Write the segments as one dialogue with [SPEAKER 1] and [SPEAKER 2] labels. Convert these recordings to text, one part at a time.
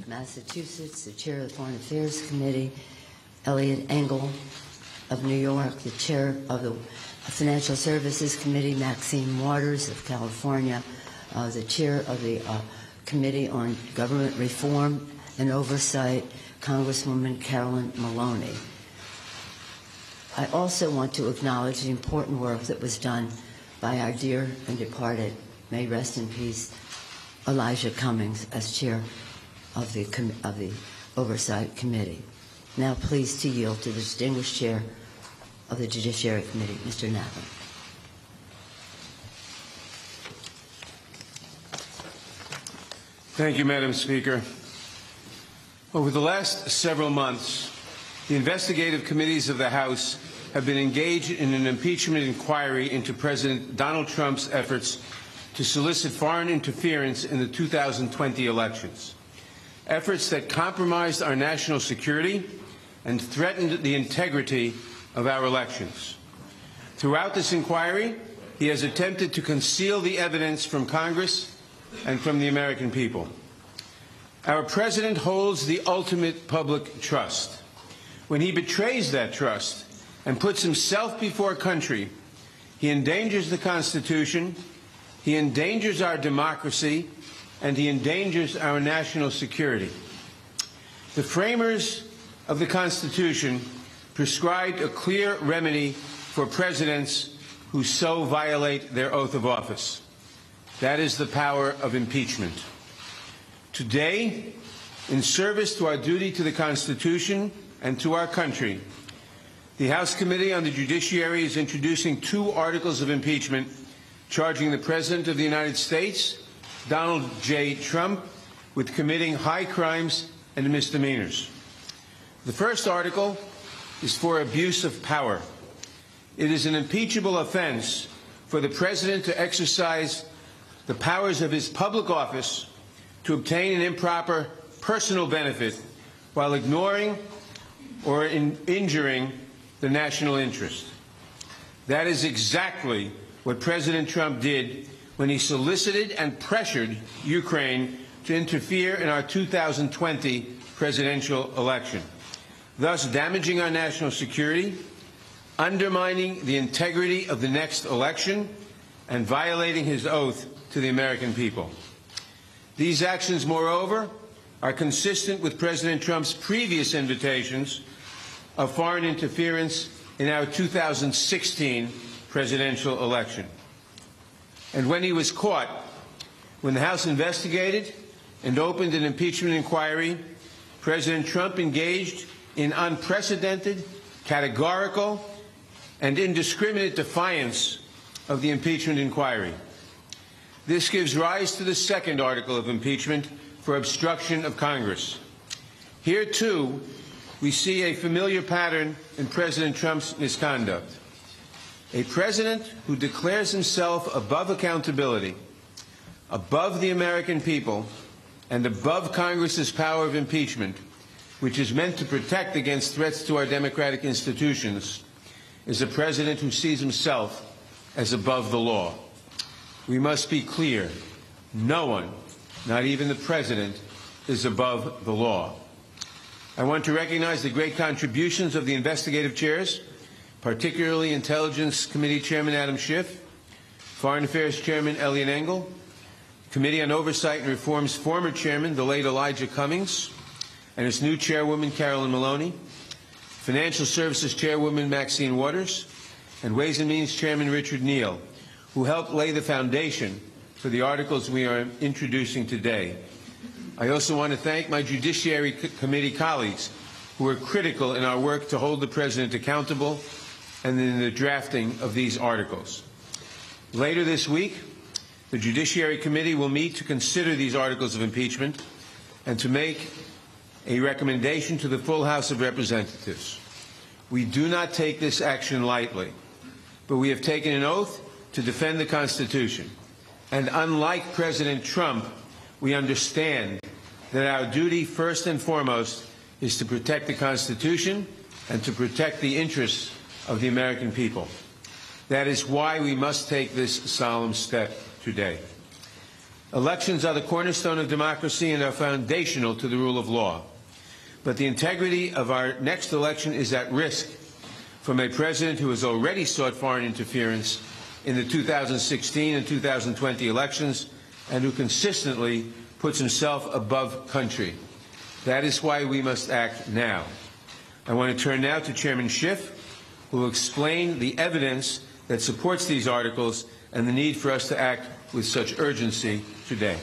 [SPEAKER 1] of Massachusetts, the chair of the Foreign Affairs Committee, Eliot Engel of New York, the chair of the Financial Services Committee, Maxine Waters of California, uh, the chair of the uh, Committee on Government Reform and Oversight, Congresswoman Carolyn Maloney. I also want to acknowledge the important work that was done by our dear and departed, may rest in peace, Elijah Cummings as chair of the, of the Oversight Committee. Now pleased to yield to the distinguished chair of the Judiciary Committee, Mr. Nadler.
[SPEAKER 2] Thank you, Madam Speaker. Over the last several months, the investigative committees of the House have been engaged in an impeachment inquiry into President Donald Trump's efforts to solicit foreign interference in the 2020 elections, efforts that compromised our national security and threatened the integrity of our elections. Throughout this inquiry, he has attempted to conceal the evidence from Congress and from the American people. Our president holds the ultimate public trust. When he betrays that trust and puts himself before country, he endangers the Constitution, he endangers our democracy, and he endangers our national security. The framers of the Constitution prescribed a clear remedy for presidents who so violate their oath of office. That is the power of impeachment. Today, in service to our duty to the Constitution and to our country, the House Committee on the Judiciary is introducing two articles of impeachment charging the President of the United States, Donald J. Trump, with committing high crimes and misdemeanors. The first article is for abuse of power. It is an impeachable offense for the President to exercise the powers of his public office to obtain an improper personal benefit while ignoring or in injuring the national interest. That is exactly what President Trump did when he solicited and pressured Ukraine to interfere in our 2020 presidential election, thus damaging our national security, undermining the integrity of the next election, and violating his oath to the American people. These actions, moreover, are consistent with President Trump's previous invitations of foreign interference in our 2016 presidential election. And when he was caught, when the House investigated and opened an impeachment inquiry, President Trump engaged in unprecedented, categorical, and indiscriminate defiance of the impeachment inquiry. This gives rise to the second article of impeachment for obstruction of Congress. Here, too, we see a familiar pattern in President Trump's misconduct. A president who declares himself above accountability, above the American people, and above Congress's power of impeachment, which is meant to protect against threats to our democratic institutions, is a president who sees himself as above the law. We must be clear. No one, not even the president, is above the law. I want to recognize the great contributions of the investigative chairs, particularly Intelligence Committee Chairman Adam Schiff, Foreign Affairs Chairman Eliot Engel, Committee on Oversight and Reform's former chairman, the late Elijah Cummings, and its new chairwoman, Carolyn Maloney, Financial Services Chairwoman Maxine Waters, and Ways and Means Chairman Richard Neal, who helped lay the foundation for the articles we are introducing today. I also want to thank my Judiciary Committee colleagues who were critical in our work to hold the President accountable and in the drafting of these articles. Later this week, the Judiciary Committee will meet to consider these articles of impeachment and to make a recommendation to the full House of Representatives. We do not take this action lightly, but we have taken an oath to defend the Constitution. And unlike President Trump, we understand that our duty, first and foremost, is to protect the Constitution and to protect the interests of the American people. That is why we must take this solemn step today. Elections are the cornerstone of democracy and are foundational to the rule of law. But the integrity of our next election is at risk from a president who has already sought foreign interference in the 2016 and 2020 elections and who consistently puts himself above country. That is why we must act now. I want to turn now to Chairman Schiff, will explain the evidence that supports these articles and the need for us to act with such urgency today.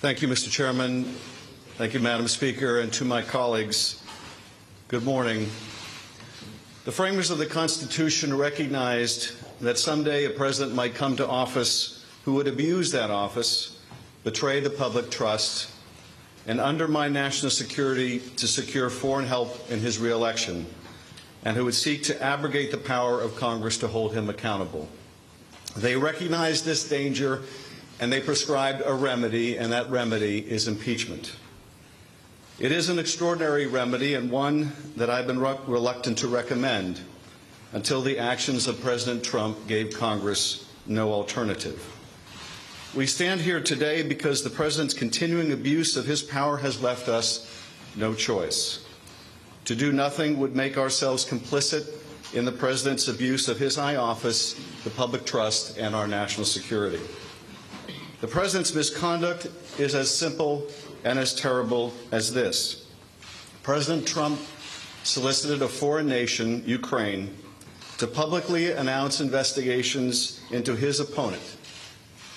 [SPEAKER 3] Thank you, Mr. Chairman. Thank you, Madam Speaker, and to my colleagues. Good morning. The framers of the Constitution recognized that someday a president might come to office who would abuse that office, betray the public trust, and undermine national security to secure foreign help in his reelection, and who would seek to abrogate the power of Congress to hold him accountable. They recognized this danger and they prescribed a remedy, and that remedy is impeachment. It is an extraordinary remedy and one that I've been re- reluctant to recommend until the actions of President Trump gave Congress no alternative. We stand here today because the President's continuing abuse of his power has left us no choice. To do nothing would make ourselves complicit in the President's abuse of his high office, the public trust, and our national security. The President's misconduct is as simple and as terrible as this. President Trump solicited a foreign nation, Ukraine, to publicly announce investigations into his opponent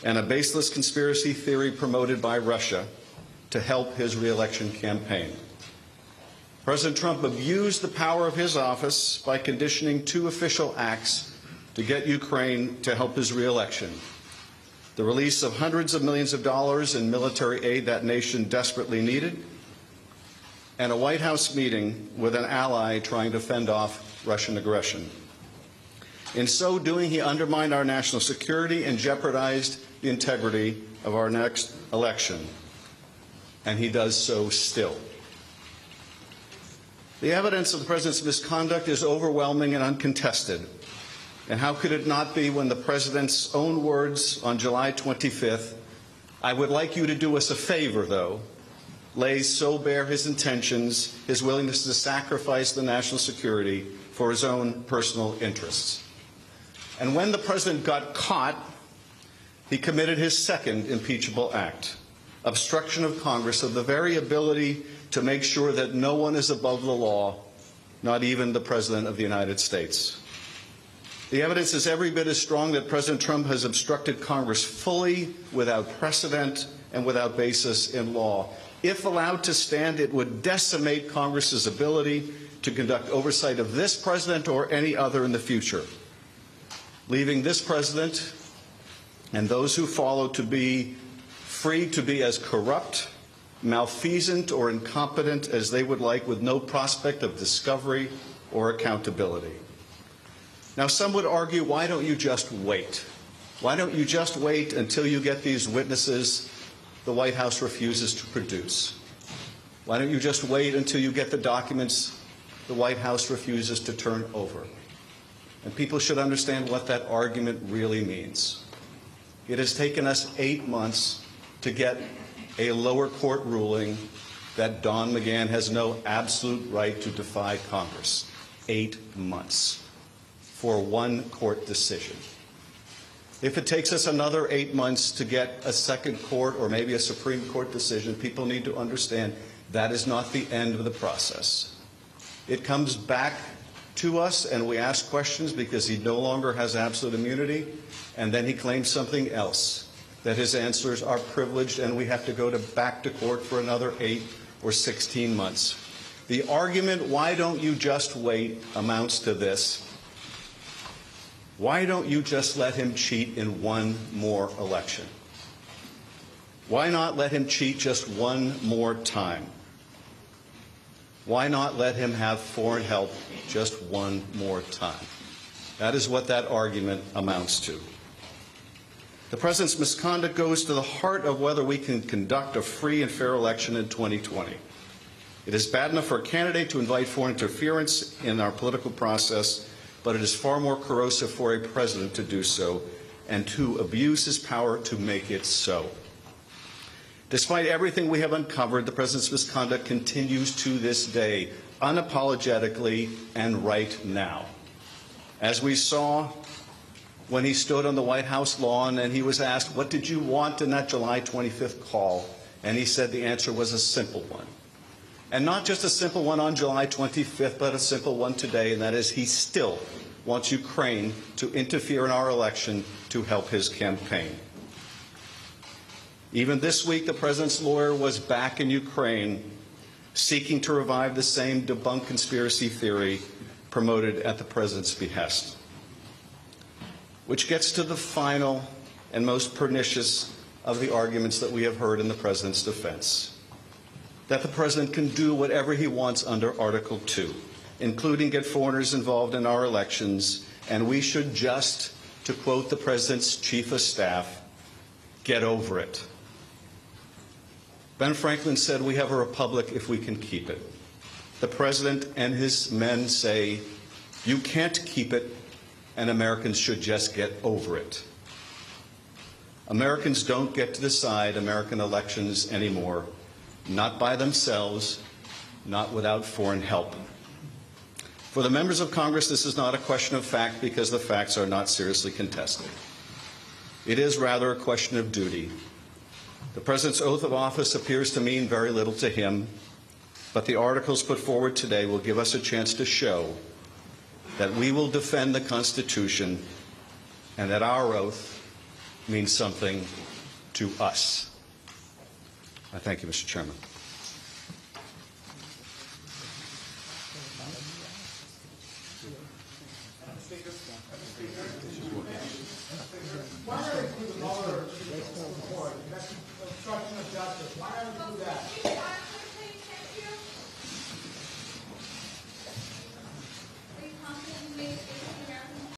[SPEAKER 3] and a baseless conspiracy theory promoted by Russia to help his reelection campaign. President Trump abused the power of his office by conditioning two official acts to get Ukraine to help his reelection the release of hundreds of millions of dollars in military aid that nation desperately needed, and a White House meeting with an ally trying to fend off Russian aggression. In so doing, he undermined our national security and jeopardized the integrity of our next election. And he does so still. The evidence of the president's misconduct is overwhelming and uncontested. And how could it not be when the president's own words on July 25th, I would like you to do us a favor, though, lays so bare his intentions, his willingness to sacrifice the national security for his own personal interests. And when the president got caught, he committed his second impeachable act obstruction of Congress of the very ability to make sure that no one is above the law, not even the President of the United States. The evidence is every bit as strong that President Trump has obstructed Congress fully, without precedent, and without basis in law. If allowed to stand, it would decimate Congress's ability to conduct oversight of this president or any other in the future, leaving this president and those who follow to be free to be as corrupt, malfeasant, or incompetent as they would like with no prospect of discovery or accountability. Now, some would argue, why don't you just wait? Why don't you just wait until you get these witnesses the White House refuses to produce? Why don't you just wait until you get the documents the White House refuses to turn over? And people should understand what that argument really means. It has taken us eight months to get a lower court ruling that Don McGahn has no absolute right to defy Congress. Eight months for one court decision. If it takes us another eight months to get a second court or maybe a Supreme Court decision, people need to understand that is not the end of the process. It comes back to us and we ask questions because he no longer has absolute immunity, and then he claims something else, that his answers are privileged and we have to go to back to court for another eight or 16 months. The argument, why don't you just wait, amounts to this. Why don't you just let him cheat in one more election? Why not let him cheat just one more time? Why not let him have foreign help just one more time? That is what that argument amounts to. The president's misconduct goes to the heart of whether we can conduct a free and fair election in 2020. It is bad enough for a candidate to invite foreign interference in our political process, but it is far more corrosive for a president to do so and to abuse his power to make it so. Despite everything we have uncovered, the president's misconduct continues to this day, unapologetically and right now. As we saw when he stood on the White House lawn and he was asked, What did you want in that July 25th call? And he said the answer was a simple one. And not just a simple one on July 25th, but a simple one today, and that is he still wants Ukraine to interfere in our election to help his campaign. Even this week, the president's lawyer was back in Ukraine seeking to revive the same debunked conspiracy theory promoted at the president's behest. Which gets to the final and most pernicious of the arguments that we have heard in the president's defense that the president can do whatever he wants under Article 2, including get foreigners involved in our elections, and we should just, to quote the president's chief of staff, get over it. Ben Franklin said, We have a republic if we can keep it. The president and his men say, You can't keep it, and Americans should just get over it. Americans don't get to decide American elections anymore, not by themselves, not without foreign help. For the members of Congress, this is not a question of fact because the facts are not seriously contested. It is rather a question of duty. The President's oath of office appears to mean very little to him, but the articles put forward today will give us a chance to show that we will defend the Constitution and that our oath means something to us. I thank you, Mr. Chairman.